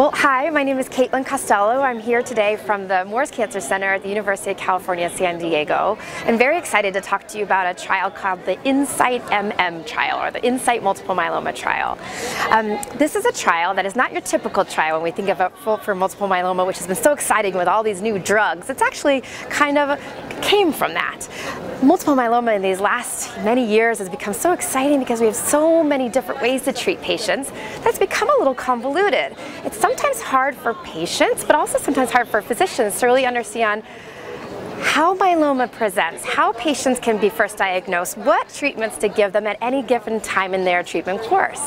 Well, hi, my name is Caitlin Costello. I'm here today from the Moores Cancer Center at the University of California, San Diego. I'm very excited to talk to you about a trial called the INSIGHT MM trial, or the INSIGHT Multiple Myeloma trial. Um, this is a trial that is not your typical trial when we think of it for multiple myeloma, which has been so exciting with all these new drugs. It's actually kind of came from that. Multiple myeloma in these last many years has become so exciting because we have so many different ways to treat patients that's become a little convoluted. It's sometimes hard for patients, but also sometimes hard for physicians to really understand how myeloma presents, how patients can be first diagnosed, what treatments to give them at any given time in their treatment course.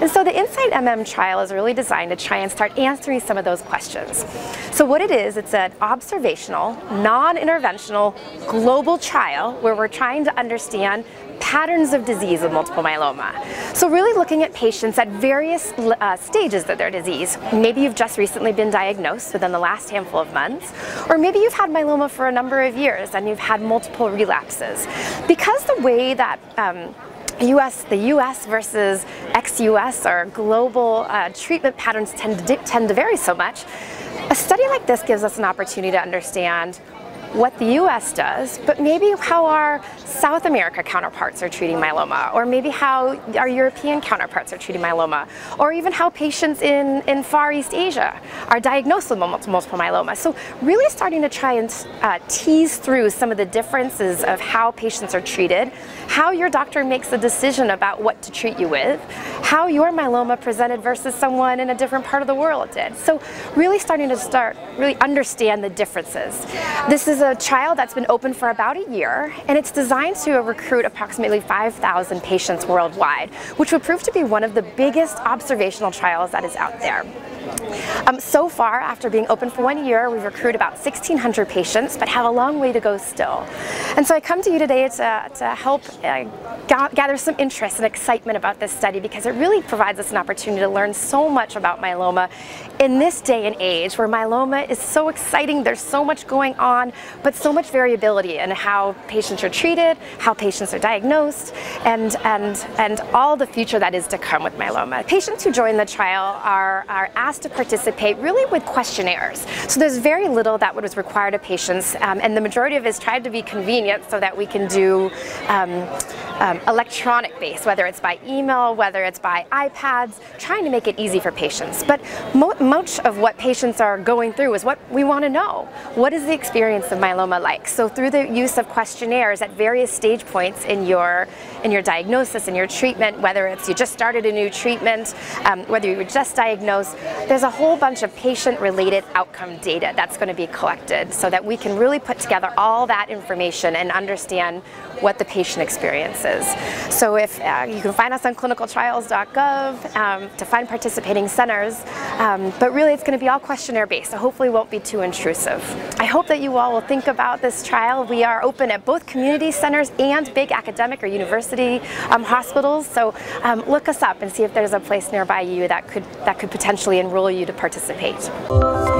And so the INSIGHT MM trial is really designed to try and start answering some of those questions. So what it is, it's an observational, non-interventional, global trial where we're trying to understand patterns of disease of multiple myeloma. So really looking at patients at various uh, stages of their disease. Maybe you've just recently been diagnosed within the last handful of months, or maybe you've had myeloma for a number of years and you've had multiple relapses. Because the way that um, US, the US versus ex-US or global uh, treatment patterns tend to, tend to vary so much, a study like this gives us an opportunity to understand what the US does, but maybe how our South America counterparts are treating myeloma, or maybe how our European counterparts are treating myeloma, or even how patients in, in Far East Asia are diagnosed with multiple myeloma. So really starting to try and uh, tease through some of the differences of how patients are treated, how your doctor makes a decision about what to treat you with, how your myeloma presented versus someone in a different part of the world did. So really starting to start, really understand the differences. This is a trial that's been open for about a year, and it's designed to recruit approximately 5,000 patients worldwide, which would prove to be one of the biggest observational trials that is out there. Um, so far, after being open for one year, we've recruited about 1,600 patients, but have a long way to go still. And so I come to you today to, to help uh, gather some interest and excitement about this study because it really provides us an opportunity to learn so much about myeloma in this day and age where myeloma is so exciting, there's so much going on, but so much variability in how patients are treated, how patients are diagnosed, and, and, and all the future that is to come with myeloma. Patients who join the trial are, are asked to participate really with questionnaires. So there's very little that was required of patients, um, and the majority of it is tried to be convenient so that we can do um, um, electronic based, whether it's by email, whether it's by iPads, trying to make it easy for patients. But mo much of what patients are going through is what we want to know. What is the experience of myeloma like? So through the use of questionnaires at various stage points in your in your diagnosis and your treatment, whether it's you just started a new treatment, um, whether you were just diagnosed, there's a whole bunch of patient-related outcome data that's going to be collected so that we can really put together all that information and understand what the patient experience is. So if uh, you can find us on clinicaltrials.gov um, to find participating centers, um, but really it's going to be all questionnaire based, so hopefully won't be too intrusive. I hope that you all will think about this trial. We are open at both community centers and big academic or university um, hospitals, so um, look us up and see if there's a place nearby you that could, that could potentially enroll you to participate.